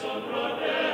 sopra te